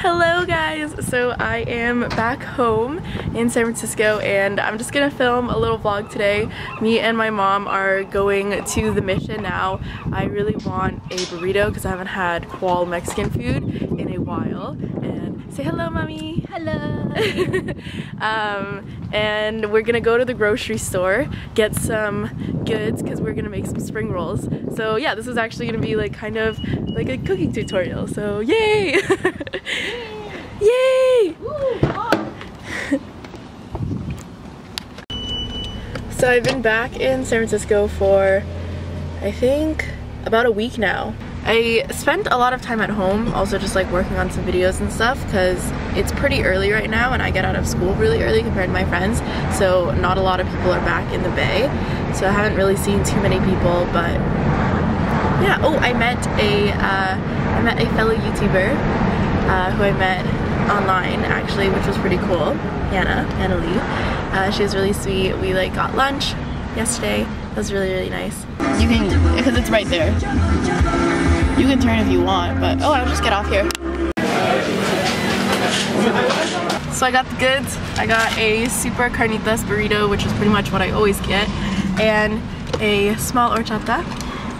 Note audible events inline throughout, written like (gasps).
Hello guys! So I am back home in San Francisco and I'm just gonna film a little vlog today. Me and my mom are going to the mission now. I really want a burrito because I haven't had qual Mexican food while. And say hello mommy! Hello! (laughs) um, and we're gonna go to the grocery store, get some goods because we're gonna make some spring rolls. So yeah, this is actually gonna be like kind of like a cooking tutorial. So yay! (laughs) Yay! (laughs) so I've been back in San Francisco for I think about a week now. I spent a lot of time at home also just like working on some videos and stuff because it's pretty early right now and I get out of school really early compared to my friends so not a lot of people are back in the Bay so I haven't really seen too many people but yeah oh I met a uh, I met a fellow YouTuber uh, who I met online actually, which was pretty cool. Hannah, Hannah Lee. Uh, she was really sweet. We like got lunch yesterday. It was really, really nice. You can, because it's right there. You can turn if you want, but oh, I'll just get off here. So I got the goods. I got a super carnitas burrito, which is pretty much what I always get, and a small horchata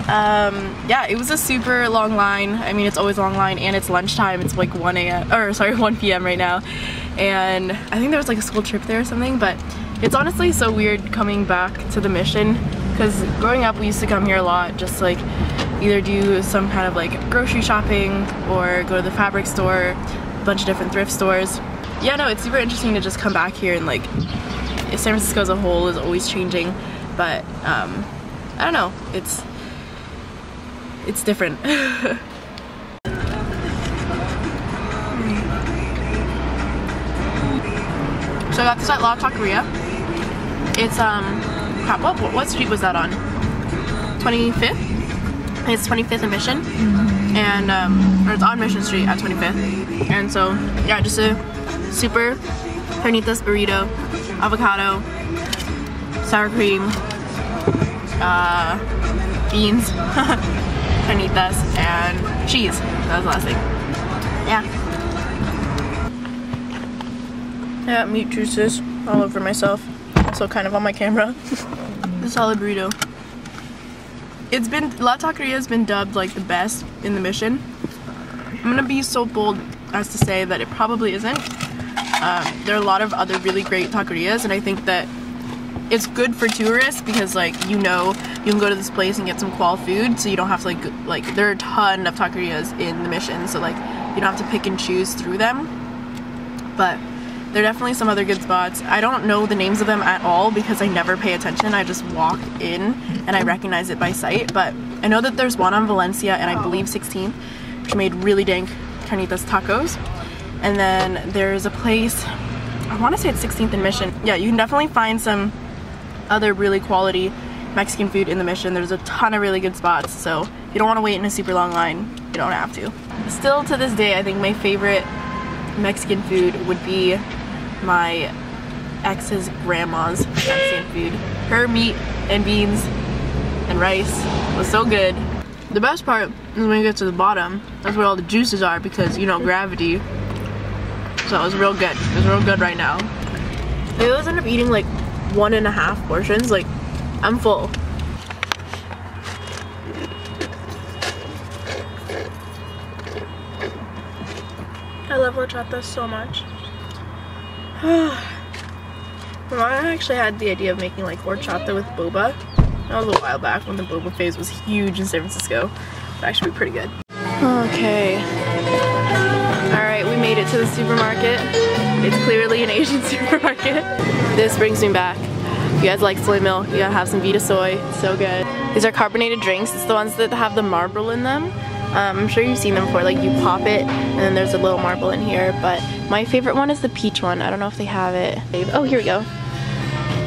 um, yeah, it was a super long line. I mean, it's always a long line and it's lunchtime. It's like 1 a.m. (laughs) or sorry, 1 p.m. right now. And I think there was like a school trip there or something, but it's honestly so weird coming back to the mission because growing up we used to come here a lot just like either do some kind of like grocery shopping or go to the fabric store, a bunch of different thrift stores. Yeah, no, it's super interesting to just come back here and like San Francisco as a whole is always changing, but um, I don't know, it's it's different. (laughs) so I got this at La Taqueria. It's um, crap, what, what street was that on? 25th? It's 25th and Mission. And, um, or it's on Mission Street at 25th. And so, yeah, just a super carnitas burrito, avocado, sour cream, uh, beans. (laughs) carnitas, and cheese. That was the last thing. Yeah. Yeah, meat juices all over myself. So kind of on my camera. (laughs) the solid burrito. It's been, La Taqueria has been dubbed like the best in the mission. I'm gonna be so bold as to say that it probably isn't. Um, there are a lot of other really great taquerias and I think that it's good for tourists because like you know you can go to this place and get some qual food so you don't have to like like there are a ton of taquerias in the mission so like you don't have to pick and choose through them but there are definitely some other good spots. I don't know the names of them at all because I never pay attention. I just walk in and I recognize it by sight. But I know that there's one on Valencia and I believe 16th which made really dank carnitas tacos. And then there's a place I want to say it's 16th and Mission. Yeah you can definitely find some other really quality Mexican food in the Mission. There's a ton of really good spots, so if you don't want to wait in a super long line, you don't have to. Still to this day, I think my favorite Mexican food would be my ex's grandma's Mexican food. Her meat and beans and rice was so good. The best part is when you get to the bottom, that's where all the juices are because, you know, gravity. So it was real good. It was real good right now. I always end up eating like one and a half portions. Like, I'm full. I love horchata so much. (sighs) I actually had the idea of making like horchata with boba. That was a while back when the boba phase was huge in San Francisco. It actually be pretty good. Okay. Alright, we made it to the supermarket. It's clearly an Asian (laughs) supermarket. This brings me back. If you guys like soy milk, you gotta have some Vitasoy. So good. These are carbonated drinks. It's the ones that have the marble in them. Um, I'm sure you've seen them before, like you pop it and then there's a little marble in here, but my favorite one is the peach one. I don't know if they have it. Oh, here we go.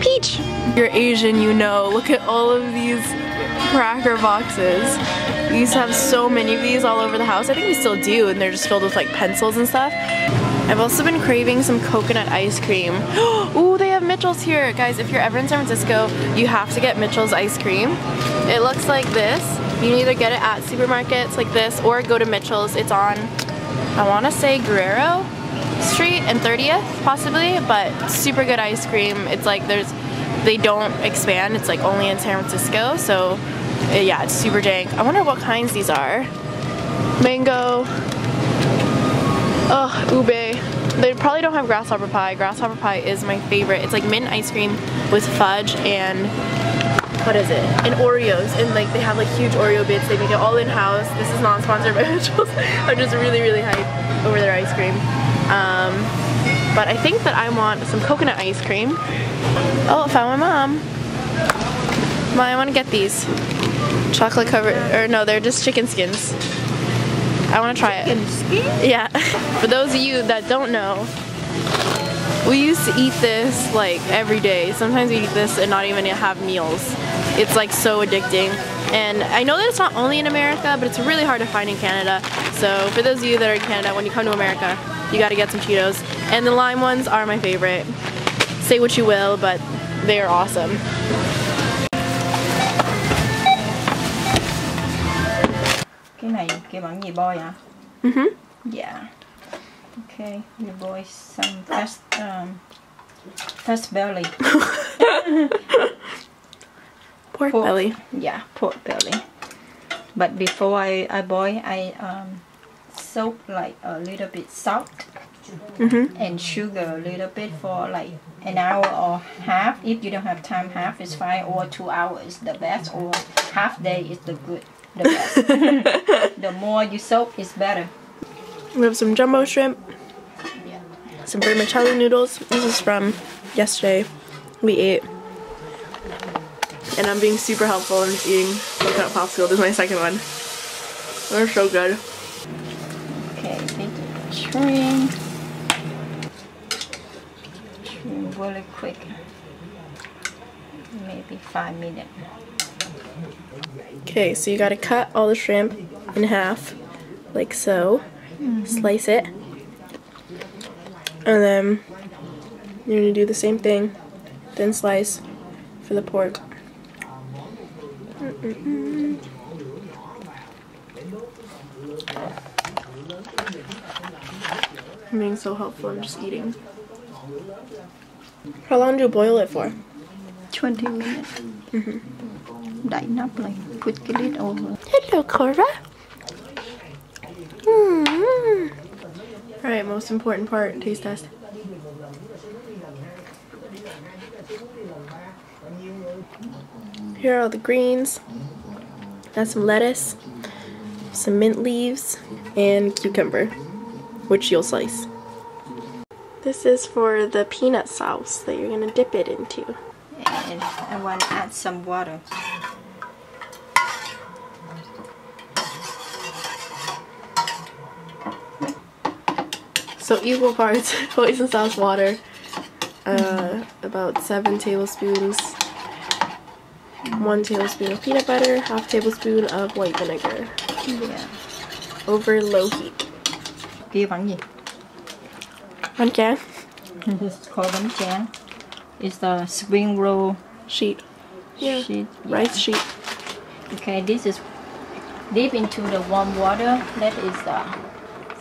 Peach! You're Asian, you know. Look at all of these cracker boxes. We used to have so many of these all over the house. I think we still do, and they're just filled with like pencils and stuff. I've also been craving some coconut ice cream. (gasps) Ooh, they have Mitchell's here. Guys, if you're ever in San Francisco, you have to get Mitchell's ice cream. It looks like this. You can either get it at supermarkets like this or go to Mitchell's. It's on I want to say Guerrero Street and 30th possibly, but super good ice cream. It's like there's, they don't expand. It's like only in San Francisco. So uh, yeah, it's super dank. I wonder what kinds these are. Mango. Oh, ube. They probably don't have grasshopper pie. Grasshopper pie is my favorite. It's like mint ice cream with fudge and what is it? And Oreos. And like they have like huge Oreo bits. They make it all in-house. This is not sponsored (laughs) by Mitchell's. I'm just really, really hyped over their ice cream. Um, but I think that I want some coconut ice cream. Oh, I found my mom. Mom, I want to get these. Chocolate covered, or no, they're just chicken skins. I want to try it. Chicken it. skin? Yeah. (laughs) For those of you that don't know, we used to eat this like every day. Sometimes we eat this and not even have meals. It's like so addicting. And I know that it's not only in America, but it's really hard to find in Canada. So for those of you that are in Canada, when you come to America, you gotta get some Cheetos. And the lime ones are my favorite. Say what you will, but they are awesome. Cái này kêu bằng gì boy à? Mhm. Yeah. Okay, you boy some fast um fast belly. (laughs) Pork Pork. belly. Yeah, pork belly. But before I, I boil, I um soak like a little bit salt Mhm. and sugar a little bit for like an hour or half. If you don't have time, half is fine, or two hours the best, or half day is the good, the best. (laughs) the more you soak, is better. We have some jumbo shrimp, some vermicelli noodles. This is from yesterday. We ate. And I'm being super helpful. I'm just eating coconut popsicle. This is my second one. They're so good. Okay, big shrimp. Shrimp really quick. Maybe five minutes. Okay, so you gotta cut all the shrimp in half, like so. Slice it. And then you're gonna do the same thing. Thin slice for the pork. Mm-mm-mm. I'm being so helpful, I'm just eating. How long do you boil it for? 20 minutes. Đậy nắp lại, put cái lid over. Hello, Cora. Mm. Alright, most important part, taste test. Here are all the greens. Got some lettuce, some mint leaves, and cucumber, which you'll slice. This is for the peanut sauce that you're gonna dip it into. And I want to add some water. So equal parts (laughs) hoisin sauce water, uh, about seven tablespoons, one tablespoon of peanut butter, half tablespoon of white vinegar Yeah. over low heat. Kia bằng gì? One can It's called bánh tráng. It's the spring roll sheet, Yeah. sheet. rice sheet. Okay, this is dip into the warm water. That is uh,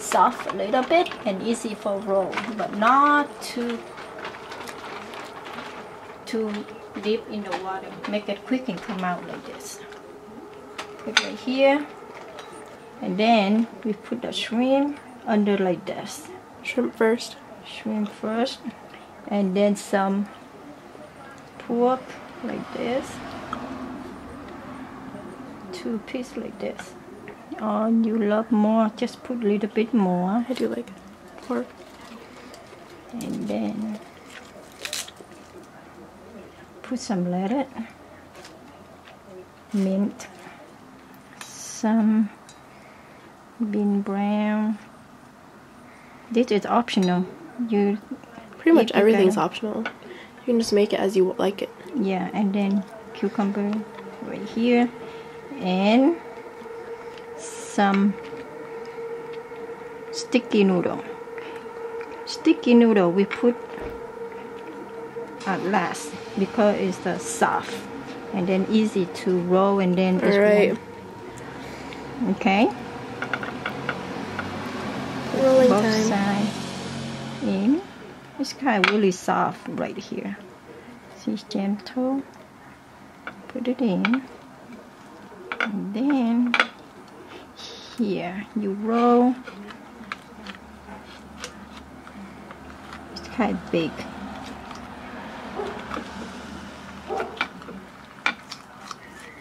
soft a little bit and easy for roll, but not too too deep in the water. Make it quick and come out like this. Put right here, and then we put the shrimp under like this. Shrimp first. Shrimp first, and then some pork like this two pieces like this. Or you love more, just put a little bit more. I do you like pork. And then put some lettuce, mint, some bean brown. This is optional. You Pretty much everything's gotta- optional. You can just make it as you like it. yeah, and then cucumber right here, and some sticky noodle. Sticky noodle we put at last because it's the soft and then easy to roll and then it's Alright. warm. Okay. Roll time. Side in. It's kind of really soft right here. See, it's gentle. Put it in. And then here you roll. It's kind of big.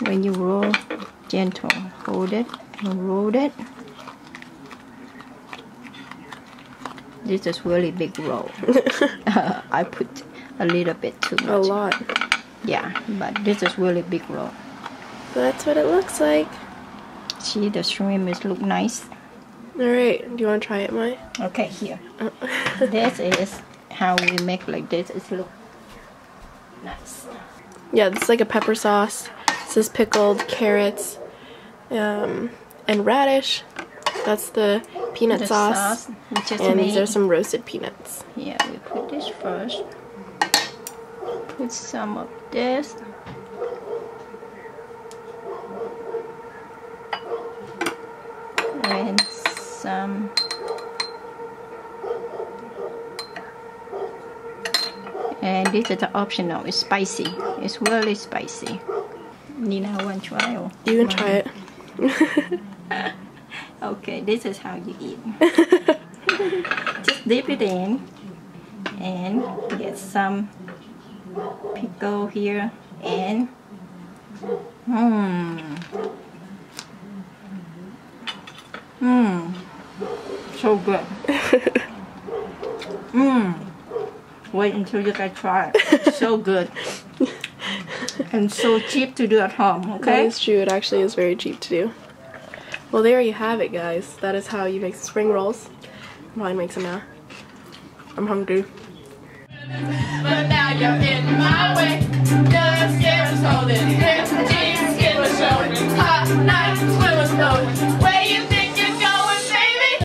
When you roll, gentle, hold it and roll it. This is really big roll. Uh, (laughs) (laughs) I put a little bit too much. A lot. Yeah, but this is really big roll. That's what it looks like. See, the shrimp is look nice. Alright, do you want to try it, Mai? Okay, here. Oh. (laughs) this is how we make like this. It look nice. yeah, this is like a pepper sauce. This is pickled carrots um, and radish. That's the peanut The sauce. sauce And made. these are some roasted peanuts. Yeah, we put this first. Put some of this. And some. And this is optional. It's spicy. It's really spicy. Nina, want to try? Or You can try it. (laughs) Okay, this is how you eat. (laughs) Just dip it in and get some pickle here and mmm. Mmm. So good. Mmm. (laughs) Wait until you guys try it. It's so good. (laughs) and so cheap to do at home, okay? That is true. It actually is very cheap to do. Well, there you have it, guys. That is how you make spring rolls. I'll probably make some now. I'm hungry. But now you're in my way. Your skin was holding. Your skin was showing. Hot night, swim.